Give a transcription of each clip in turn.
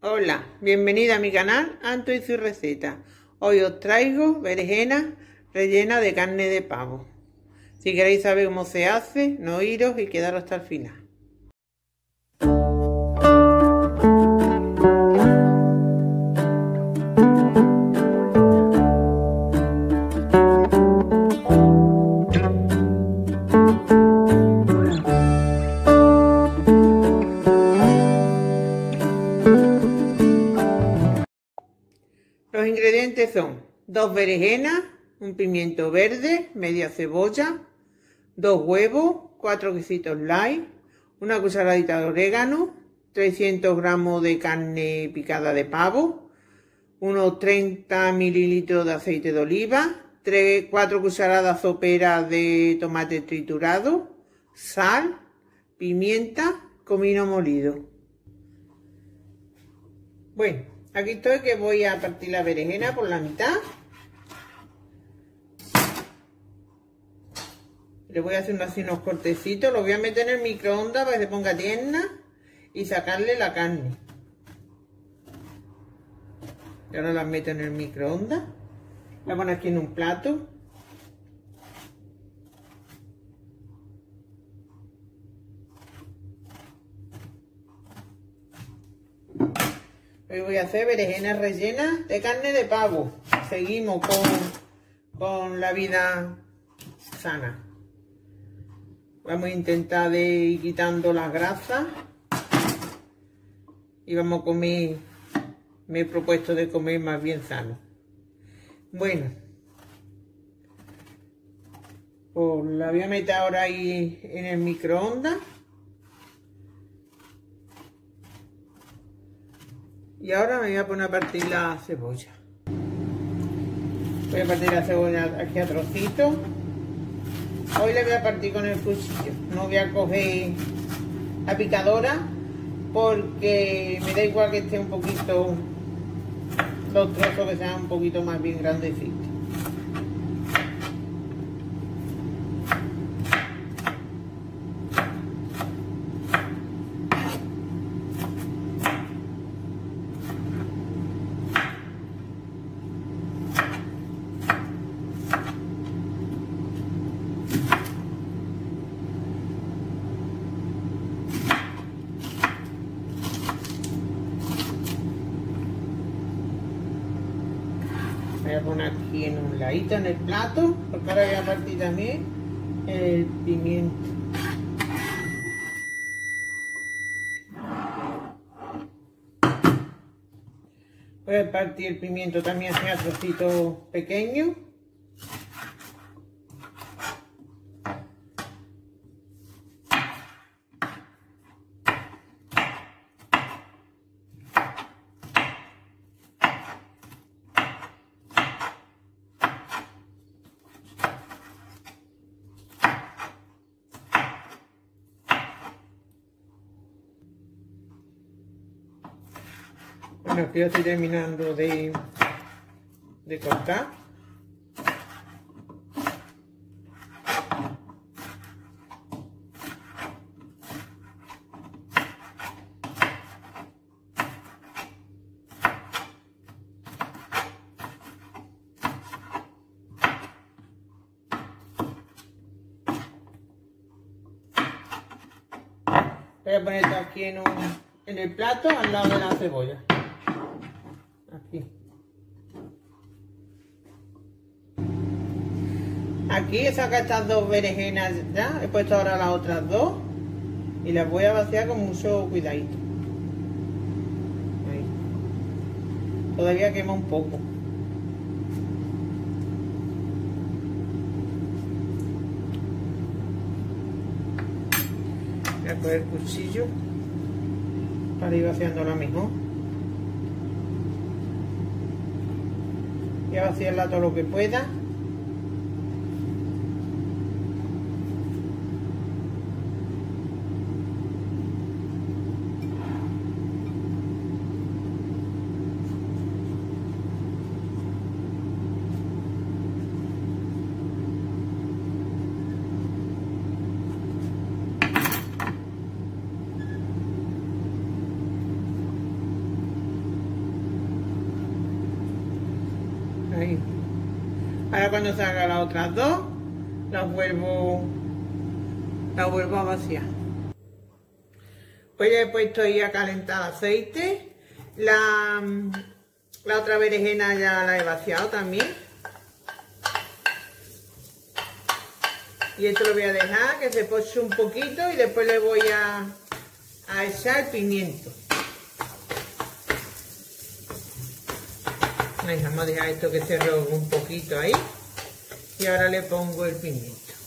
Hola, bienvenida a mi canal Anto y su receta. Hoy os traigo berenjena rellena de carne de pavo. Si queréis saber cómo se hace, no iros y quedaros hasta el final. Son dos berenjenas, un pimiento verde, media cebolla, dos huevos, cuatro quesitos light, una cucharadita de orégano, 300 gramos de carne picada de pavo, unos 30 mililitros de aceite de oliva, 3, 4 cucharadas soperas de tomate triturado, sal, pimienta, comino molido. Bueno, aquí estoy que voy a partir la berenjena por la mitad. Le voy a hacer así unos cortecitos, lo voy a meter en el microondas para que se ponga tierna y sacarle la carne. Y ahora las meto en el microondas. La pongo aquí en un plato. Hoy voy a hacer berenjenas rellenas de carne de pavo. Seguimos con, con la vida sana. Vamos a intentar de ir quitando las grasas. Y vamos a comer, me he propuesto de comer más bien sano. Bueno. Pues la voy a meter ahora ahí en el microondas. Y ahora me voy a poner a partir la cebolla. Voy a partir la cebolla aquí a trocitos. Hoy le voy a partir con el cuchillo. No voy a coger la picadora porque me da igual que esté un poquito, los trozos que sean un poquito más bien grandecitos. Voy a poner aquí en un ladito en el plato porque ahora voy a partir también el pimiento. Voy a partir el pimiento también así a trocitos pequeños Bueno, ya estoy terminando de, de cortar. Voy a poner aquí en, un, en el plato al lado de la cebolla. Aquí. Aquí he sacado estas dos berenjenas ya, he puesto ahora las otras dos y las voy a vaciar con mucho cuidadito. Todavía quema un poco. Voy a coger el cuchillo para ir vaciándola mejor. Voy a vaciarla todo lo que pueda. Cuando salga las otras dos, las vuelvo, las vuelvo a vaciar. Pues ya he puesto ahí a calentar aceite. La, la otra berenjena ya la he vaciado también. Y esto lo voy a dejar que se poche un poquito y después le voy a, a echar pimiento. Vamos a dejar esto que se rogue un poquito ahí. Y ahora le pongo el pimiento.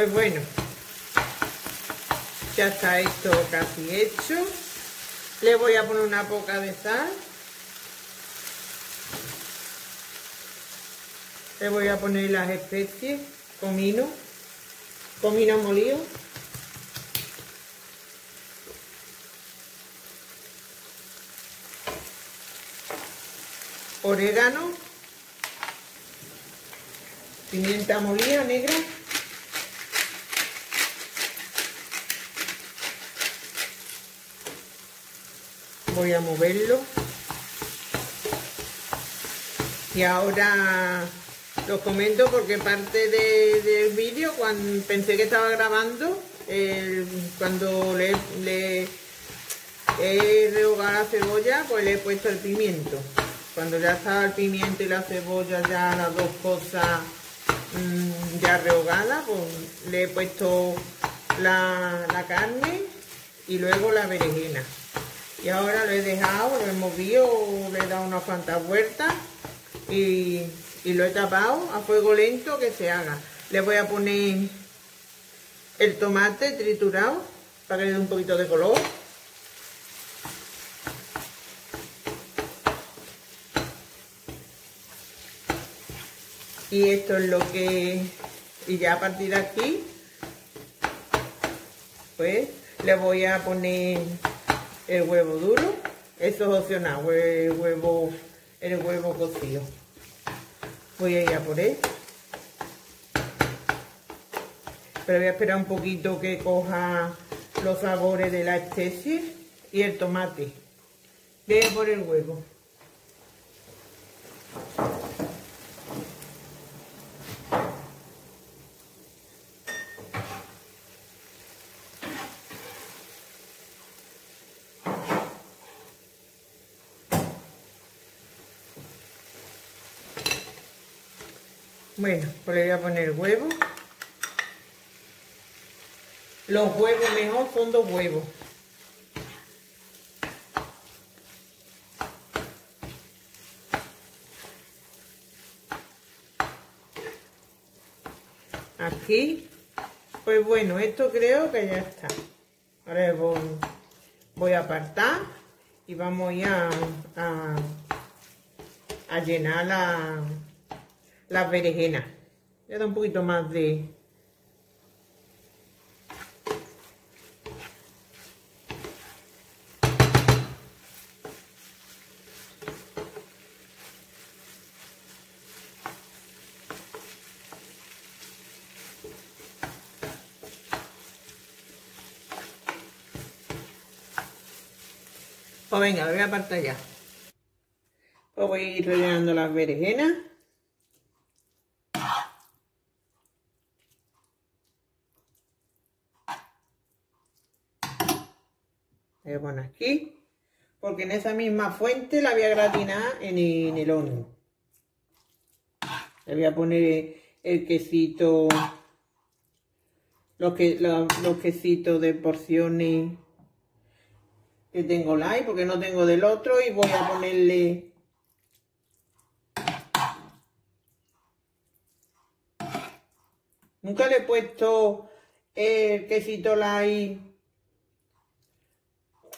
Pues bueno, ya está esto casi hecho. Le voy a poner una poca de sal. Le voy a poner las especies, comino, comino molido. Orégano, pimienta molida negra. Voy a moverlo. Y ahora lo comento porque parte del vídeo cuando pensé que estaba grabando cuando le, le he rehogado la cebolla pues le he puesto el pimiento. Cuando ya estaba el pimiento y la cebolla ya las dos cosas mm, ya rehogadas pues le he puesto la, la carne y luego la berenjena y ahora lo he dejado, lo he movido, le he dado unas cuantas vueltas y, lo he tapado a fuego lento que se haga. Le voy a poner el tomate triturado para que le dé un poquito de color. Y esto es lo que... Y ya a partir de aquí, pues le voy a poner el huevo duro. Eso es opcional, el huevo, el huevo cocido. Voy a ir a por él. Pero voy a esperar un poquito que coja los sabores de la especie y el tomate. Voy a por el huevo. Bueno, pues le voy a poner huevo. Los huevos mejor son dos huevos. Aquí, pues bueno, esto creo que ya está. Ahora voy, a apartar y vamos ya a, a llenar la las berenjenas. Le da un poquito más de... Pues venga, voy a apartar ya. Pues voy a ir rellenando las berenjenas. voy a aquí, porque en esa misma fuente la voy a gratinar en el, horno. Le voy a poner el quesito los, que, los, los quesitos de porciones que tengo light porque no tengo del otro y voy a ponerle nunca le he puesto el quesito light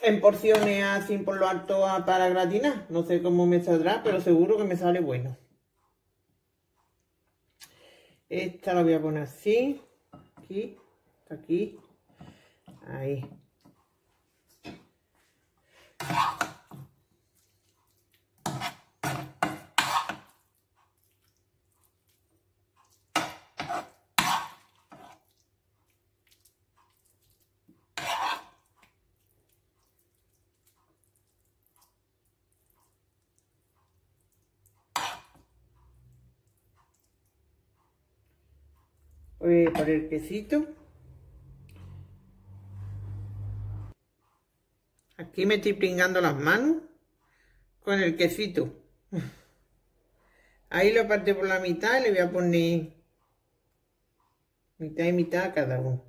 en porciones así por lo alto para gratinar. No sé cómo me saldrá pero seguro que me sale bueno. Esta la voy a poner así. Aquí aquí. Ahí Voy a poner el quesito. Aquí me estoy pringando las manos con el quesito. Ahí lo parte por la mitad y le voy a poner mitad y mitad a cada uno.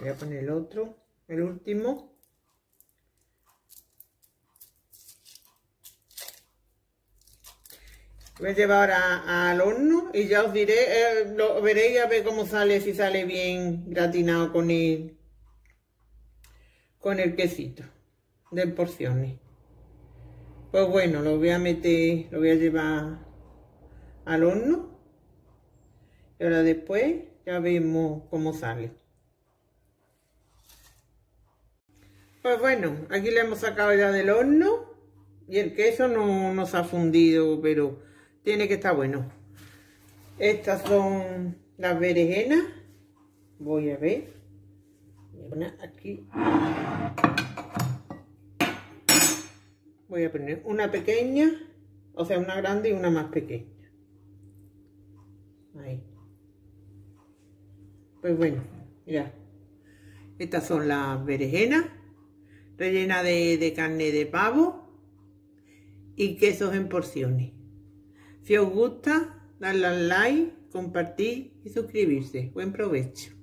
Voy a poner el otro, el último. Voy a llevar al horno y ya os diré, eh, lo veréis a ver cómo sale, si sale bien gratinado con el, con el quesito de porciones. Pues bueno, lo voy a meter, lo voy a llevar al horno. Y ahora después ya vemos cómo sale. Pues bueno, aquí le hemos sacado ya del horno y el queso no nos ha fundido, pero tiene que estar bueno. Estas son las berenjenas. Voy a ver. Voy a poner aquí. Voy a poner una pequeña, o sea, una grande y una más pequeña. Ahí. Pues bueno, mira. Estas son las berenjenas, rellenas de, de carne de pavo y quesos en porciones. Si os gusta, darle al like, compartir y suscribirse. Buen provecho.